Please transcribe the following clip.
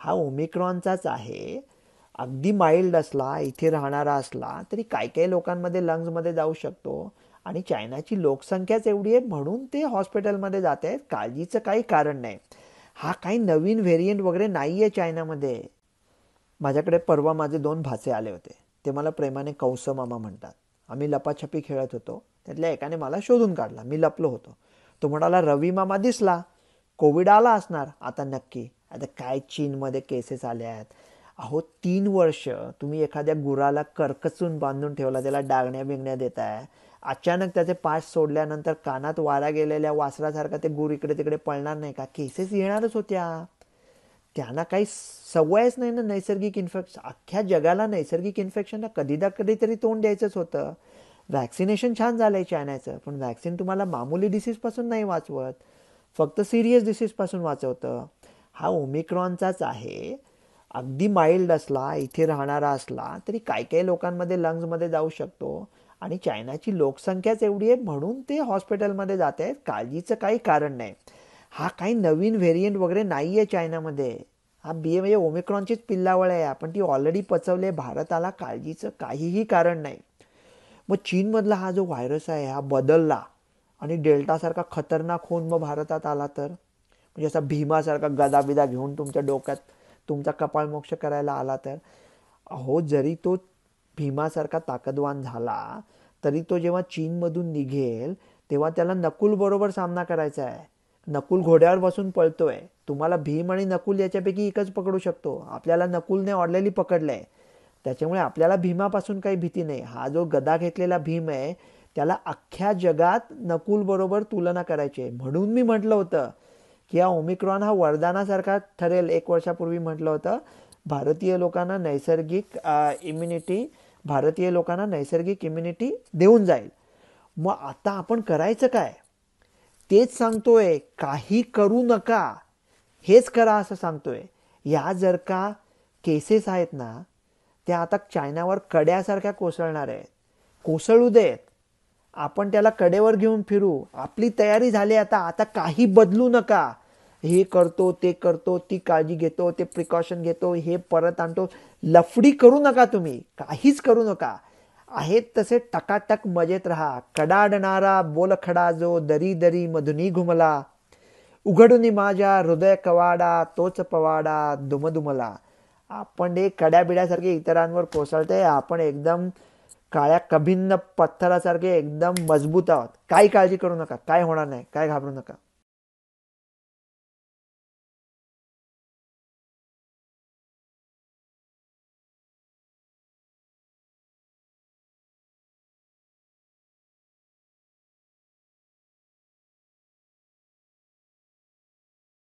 हा ओमिक्रॉनचाच आहे. अगदी माइल्ड असला इथे राहणारा असला तरी काही काही लोकांमध्ये लंग्समध्ये जाऊ शकतो. आणि चायनाची लोकसंख्याच एवढी आहे म्हणून ते हॉस्पिटलमध्ये जात आहेत. काळजीचं काही कारण नाही. हा काही नवीन व्हेरियंट वगैरे नाही आहे चायनामध्ये. माझ्याकडे परवा माझे दोन भाचे आले होते. ते मला प्रेमाने कौस मामा म्हणतात. आम्ही लपाछपी खेळत होतो. त्यातल्या एकाने मला शोधून काढला. मी लपलो होतो. तो म्हणाला रवी मामा दिसला. कोविड आला असणार. आता नक्की. आता काय चीनमध्ये केसेस आल्या आहेत अहो तीन वर्ष तुम्ही एखाद्या गुराला कर्कचून बांधून ठेवला त्याला डागण्या बिगण्या देताय. अचानक त्याचे पाश सोडल्यानंतर कानात वारा गेलेल्या वासरासारखा ते गुर इकडे तिकडे पळणार नाही का? केसेस येणारच होत्या. त्यांना काही सवयच नाही ना नैसर्गिक इन्फेक्शन अख्ख्या जगाला नैसर्गिक इन्फेक्शनला कधीदा कधीतरी तोंड द्यायचंच होतं. व्हॅक्सिनेशन छान झालं आहे चायनाचं पण व्हॅक्सिन तुम्हाला मामूली डिसीजपासून नाही वाचवत. फक्त सिरियस डिसीजपासून वाचवतं. हा ओमिक्रॉनचाच आहे. अगदी माइल्ड असला इथे राहणारा असला तरी काही काही लोकांमध्ये लंग्समध्ये जाऊ शकतो. आणि चायनाची लोकसंख्याच एवढी आहे म्हणून ते हॉस्पिटलमध्ये जात आहेत. काळजीचं काही कारण नाही. हा काही नवीन व्हेरियंट वगैरे नाही आहे चायनामध्ये. हा बी ए म्हणजे ओमिक्रॉनचीच पिल्लावळ आहे. आपण ती ऑलरेडी पचवले भारताला काळजीचं काहीही कारण नाही. मग चीनमधला हा जो व्हायरस आहे हा बदलला आणि डेल्टासारखा खतरनाक होऊन मग भारतात आला तर? म्हणजे असा भीमासारखा गदा बिदा घेऊन तुमच्या डोक्यात तुमचा कपाळमोक्ष करायला आला तर अहो जरी तो भीमासारखा ताकदवान झाला तरी तो जेव्हा चीनमधून निघेल तेव्हा त्याला नकुल बरोबर सामना करायचा आहे. नकुल घोड्यावर बसून पळतोय. तुम्हाला भीम आणि नकुल याच्यापैकी एकच पकडू शकतो. आपल्याला नकुलने ऑलरेडी पकडलंय. त्याच्यामुळे आपल्याला भीमापासून काही भीती नाही. हा जो गदा घेतलेला भीम आहे त्याला अख्ख्या जगात नकुल बरोबर तुलना करायची आहे. म्हणून मी म्हटलं होतं की हा ओमिक्रॉन हा वरदानासारखा ठरेल. एक वर्षापूर्वी म्हटलं होतं भारतीय लोकांना नैसर्गिक इम्युनिटी भारतीय लोकांना नैसर्गिक इम्युनिटी देऊन जाईल. मग आता आपण करायचं काय? तेच सांगतोय काही करू नका. हेच करा असं सांगतोय. या जर का केसेस आहेत ना त्या आता चायनावर कड्यासारख्या कोसळणार आहेत. कोसळू देत. आपण त्याला कडेवर घेऊन फिरू. आपली तयारी झाली आता. आता काही बदलू नका. हे करतो ते करतो ती काळजी घेतो ते प्रिकॉशन घेतो हे परत आणतो. लफडी करू नका तुम्ही. काहीच करू नका. आहेत तसे टकाटक मजेत राहा. कडाडणारा बोलखडा जो दरी दरी मधुनी घुमला. उघडून माझ्या हृदय कवाडा तोच पवाडा दुमदुमला. आपण हे कड्याबिड्यासारखे इतरांवर कोसळते आपण एकदम काळ्या कभिन्न पत्थरासारखे एकदम मजबूत आहोत. काही काळजी करू नका. काय होणार नाही. काय घाबरू नका.